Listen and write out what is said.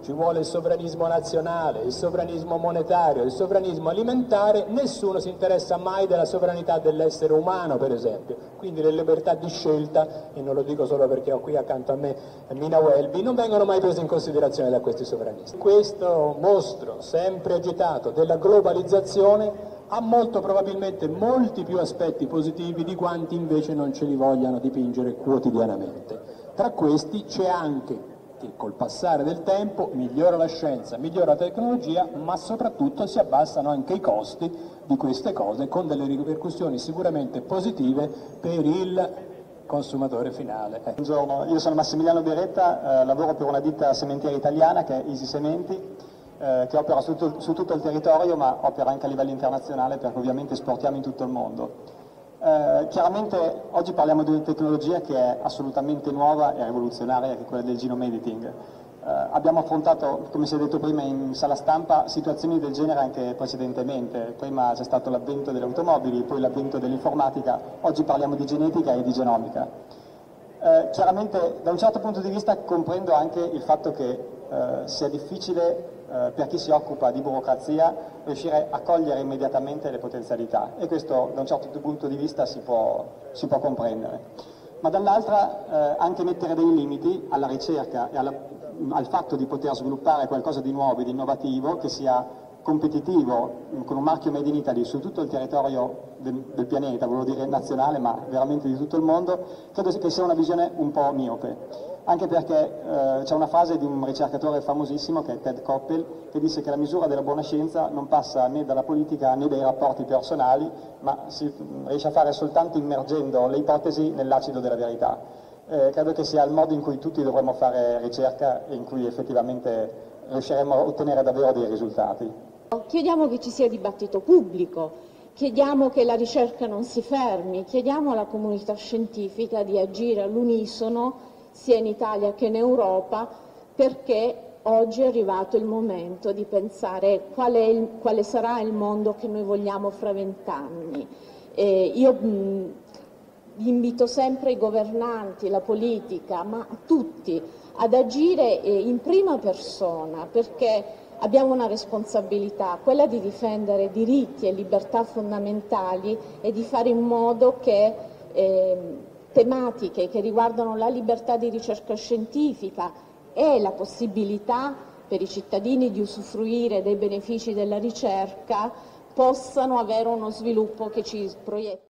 Ci vuole il sovranismo nazionale, il sovranismo monetario, il sovranismo alimentare, nessuno si interessa mai della sovranità dell'essere umano per esempio, quindi le libertà di scelta, e non lo dico solo perché ho qui accanto a me Mina Welby, non vengono mai prese in considerazione da questi sovranisti. Questo mostro sempre agitato della globalizzazione ha molto probabilmente molti più aspetti positivi di quanti invece non ce li vogliano dipingere quotidianamente. Tra questi c'è anche che col passare del tempo migliora la scienza, migliora la tecnologia, ma soprattutto si abbassano anche i costi di queste cose con delle ripercussioni sicuramente positive per il consumatore finale. Eh. Buongiorno, io sono Massimiliano Beretta, eh, lavoro per una ditta sementiera italiana che è Easy Sementi, eh, che opera su, su tutto il territorio ma opera anche a livello internazionale perché ovviamente esportiamo in tutto il mondo. Eh, chiaramente oggi parliamo di una tecnologia che è assolutamente nuova e rivoluzionaria, che è quella del genome editing. Eh, abbiamo affrontato, come si è detto prima in sala stampa, situazioni del genere anche precedentemente. Prima c'è stato l'avvento delle automobili, poi l'avvento dell'informatica, oggi parliamo di genetica e di genomica. Eh, chiaramente da un certo punto di vista comprendo anche il fatto che eh, sia difficile eh, per chi si occupa di burocrazia riuscire a cogliere immediatamente le potenzialità e questo da un certo punto di vista si può, si può comprendere. Ma dall'altra eh, anche mettere dei limiti alla ricerca e alla, al fatto di poter sviluppare qualcosa di nuovo e di innovativo che sia competitivo con un marchio Made in Italy su tutto il territorio del, del pianeta, volevo dire nazionale, ma veramente di tutto il mondo, credo che sia una visione un po' miope anche perché eh, c'è una frase di un ricercatore famosissimo che è Ted Koppel che disse che la misura della buona scienza non passa né dalla politica né dai rapporti personali ma si riesce a fare soltanto immergendo le ipotesi nell'acido della verità. Eh, credo che sia il modo in cui tutti dovremmo fare ricerca e in cui effettivamente riusciremo a ottenere davvero dei risultati. Chiediamo che ci sia dibattito pubblico, chiediamo che la ricerca non si fermi, chiediamo alla comunità scientifica di agire all'unisono sia in Italia che in Europa, perché oggi è arrivato il momento di pensare qual il, quale sarà il mondo che noi vogliamo fra vent'anni. Io mh, invito sempre i governanti, la politica, ma tutti ad agire in prima persona perché abbiamo una responsabilità, quella di difendere diritti e libertà fondamentali e di fare in modo che eh, tematiche che riguardano la libertà di ricerca scientifica e la possibilità per i cittadini di usufruire dei benefici della ricerca possano avere uno sviluppo che ci proietta.